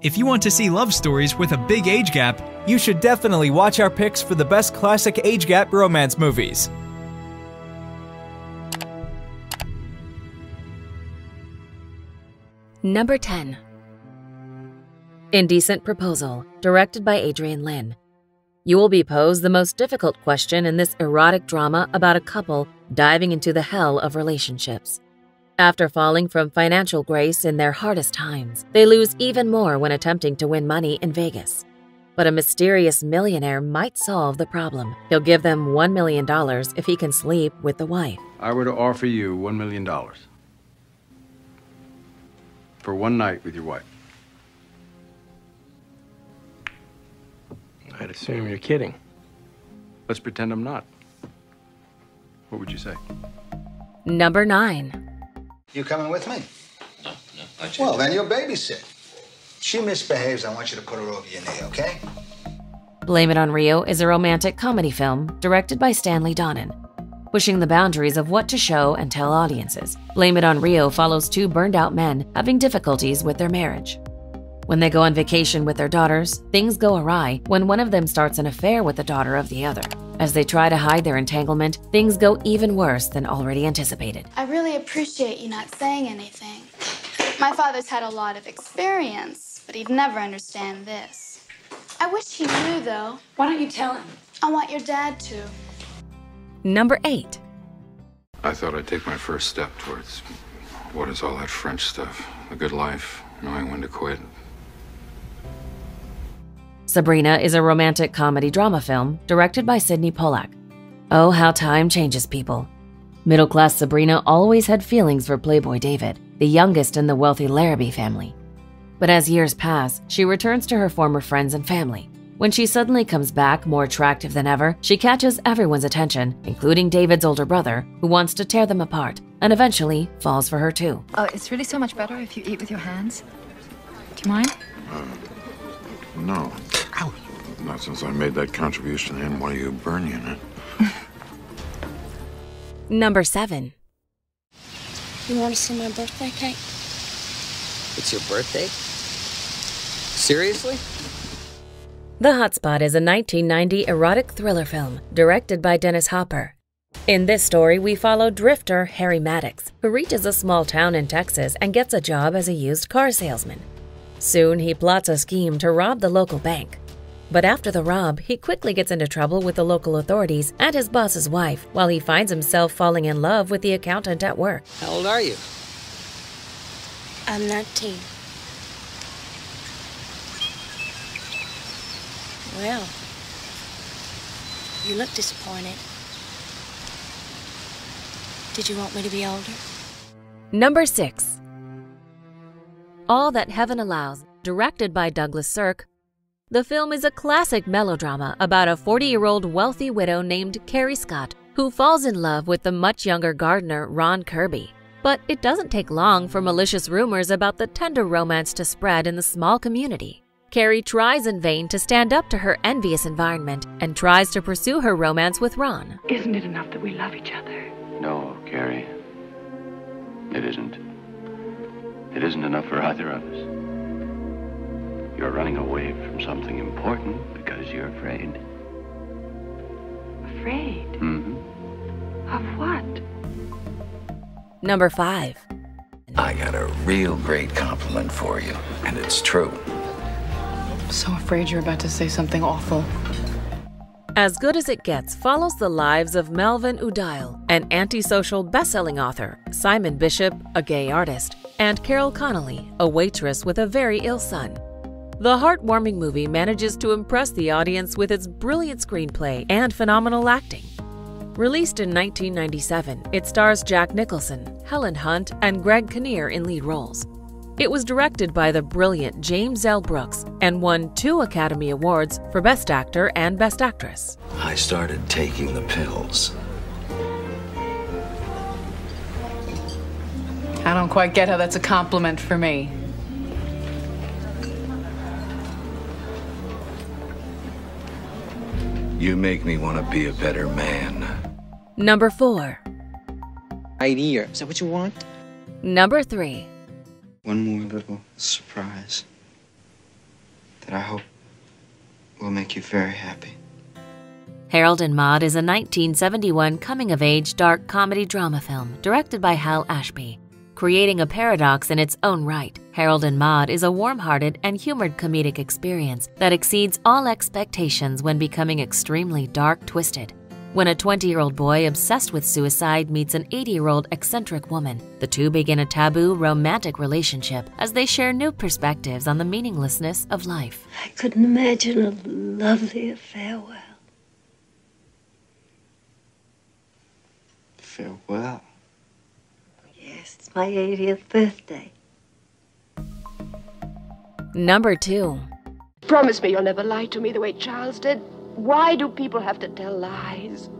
If you want to see love stories with a big age gap, you should definitely watch our picks for the best classic age gap romance movies. Number 10 Indecent Proposal, directed by Adrian Lyne. You will be posed the most difficult question in this erotic drama about a couple diving into the hell of relationships. After falling from financial grace in their hardest times, they lose even more when attempting to win money in Vegas. But a mysterious millionaire might solve the problem. He'll give them $1 million if he can sleep with the wife. I were to offer you $1 million for one night with your wife. I'd assume you're kidding. Let's pretend I'm not. What would you say? Number 9 you coming with me? No, no. I well, then you'll babysit. She misbehaves. I want you to put her over your knee, okay? Blame It on Rio is a romantic comedy film directed by Stanley Donen. Pushing the boundaries of what to show and tell audiences, Blame It on Rio follows two burned out men having difficulties with their marriage. When they go on vacation with their daughters, things go awry when one of them starts an affair with the daughter of the other. As they try to hide their entanglement, things go even worse than already anticipated. I really appreciate you not saying anything. My father's had a lot of experience, but he'd never understand this. I wish he knew, though. Why don't you tell him? I want your dad to. Number 8 I thought I'd take my first step towards what is all that French stuff? The good life, knowing when to quit, Sabrina is a romantic comedy drama film directed by Sydney Pollack. Oh, how time changes people. Middle class Sabrina always had feelings for Playboy David, the youngest in the wealthy Larrabee family. But as years pass, she returns to her former friends and family. When she suddenly comes back more attractive than ever, she catches everyone's attention, including David's older brother, who wants to tear them apart, and eventually falls for her too. Oh, it's really so much better if you eat with your hands. Do you mind? Uh, no. Ow. Not since I made that contribution to him. What are you, burn unit? Number seven. You want to see my birthday cake? It's your birthday? Seriously? The Hotspot is a 1990 erotic thriller film directed by Dennis Hopper. In this story, we follow drifter Harry Maddox, who reaches a small town in Texas and gets a job as a used car salesman. Soon, he plots a scheme to rob the local bank. But after the rob, he quickly gets into trouble with the local authorities and his boss's wife while he finds himself falling in love with the accountant at work. How old are you? I'm 19. Well, you look disappointed. Did you want me to be older? Number 6 All That Heaven Allows, directed by Douglas Sirk, the film is a classic melodrama about a 40 year old wealthy widow named Carrie Scott who falls in love with the much younger gardener Ron Kirby. But it doesn't take long for malicious rumors about the tender romance to spread in the small community. Carrie tries in vain to stand up to her envious environment and tries to pursue her romance with Ron. Isn't it enough that we love each other? No, Carrie. It isn't. It isn't enough for either of us. You're running away from something important because you're afraid. Afraid? Mm-hmm. Of what? Number 5. I got a real great compliment for you, and it's true. I'm so afraid you're about to say something awful. As Good as It Gets follows the lives of Melvin Udall, an antisocial best-selling author, Simon Bishop, a gay artist, and Carol Connelly, a waitress with a very ill son. The heartwarming movie manages to impress the audience with its brilliant screenplay and phenomenal acting. Released in 1997, it stars Jack Nicholson, Helen Hunt, and Greg Kinnear in lead roles. It was directed by the brilliant James L. Brooks and won two Academy Awards for Best Actor and Best Actress. I started taking the pills. I don't quite get how that's a compliment for me. You make me want to be a better man. Number 4. Idea. Is that what you want? Number 3. One more little surprise. that I hope will make you very happy. Harold and Maude is a 1971 coming of age dark comedy drama film directed by Hal Ashby. Creating a paradox in its own right, Harold and Maude is a warm hearted and humored comedic experience that exceeds all expectations when becoming extremely dark twisted. When a 20 year old boy obsessed with suicide meets an 80 year old eccentric woman, the two begin a taboo romantic relationship as they share new perspectives on the meaninglessness of life. I couldn't imagine a lovelier farewell. Farewell. Yes, it's my 80th birthday. Number 2. Promise me you'll never lie to me the way Charles did. Why do people have to tell lies?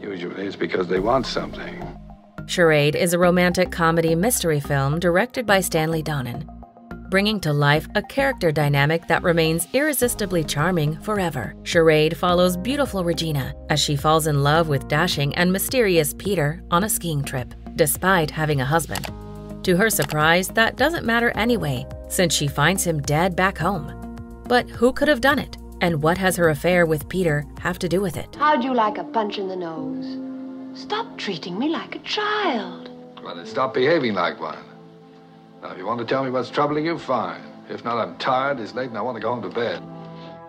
Usually it's because they want something. Charade is a romantic comedy mystery film directed by Stanley Donen, bringing to life a character dynamic that remains irresistibly charming forever. Charade follows beautiful Regina as she falls in love with dashing and mysterious Peter on a skiing trip, despite having a husband. To her surprise, that doesn't matter anyway, since she finds him dead back home. But who could have done it? And what has her affair with Peter have to do with it? How'd you like a punch in the nose? Stop treating me like a child. Well, then stop behaving like one. Now, if you want to tell me what's troubling you, fine. If not, I'm tired, it's late, and I want to go home to bed.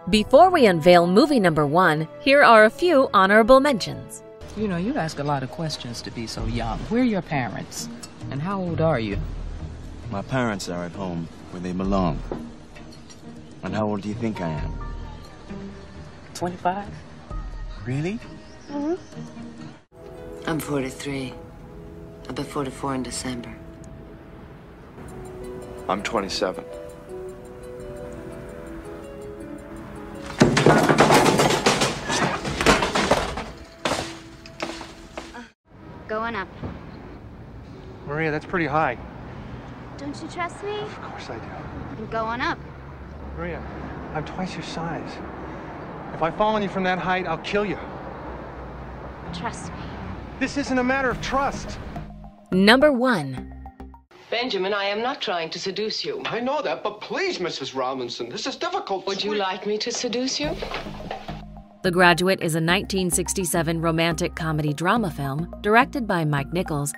Before we unveil movie number one, here are a few honorable mentions. You know, you ask a lot of questions to be so young. Where are your parents? And how old are you? My parents are at home, where they belong. And how old do you think I am? 25? Really? Mm-hmm. I'm 43. I'll be 44 in December. I'm 27. Going up. Maria, that's pretty high. Don't you trust me? Of course I do. I'm going up. Maria, I'm twice your size. If I fall on you from that height, I'll kill you. Trust me. This isn't a matter of trust. Number one. Benjamin, I am not trying to seduce you. I know that, but please, Mrs. Robinson, this is difficult. Would you like me to seduce you? The Graduate is a 1967 romantic comedy drama film directed by Mike Nichols.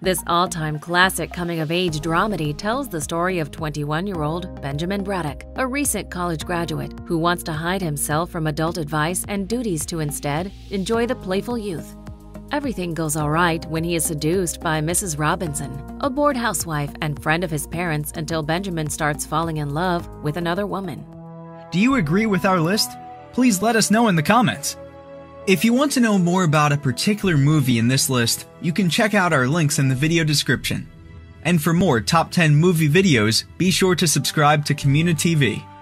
This all time classic coming of age dramedy tells the story of 21 year old Benjamin Braddock, a recent college graduate who wants to hide himself from adult advice and duties to instead enjoy the playful youth. Everything goes all right when he is seduced by Mrs. Robinson, a bored housewife and friend of his parents, until Benjamin starts falling in love with another woman. Do you agree with our list? Please let us know in the comments. If you want to know more about a particular movie in this list, you can check out our links in the video description. And for more top 10 movie videos, be sure to subscribe to Community TV.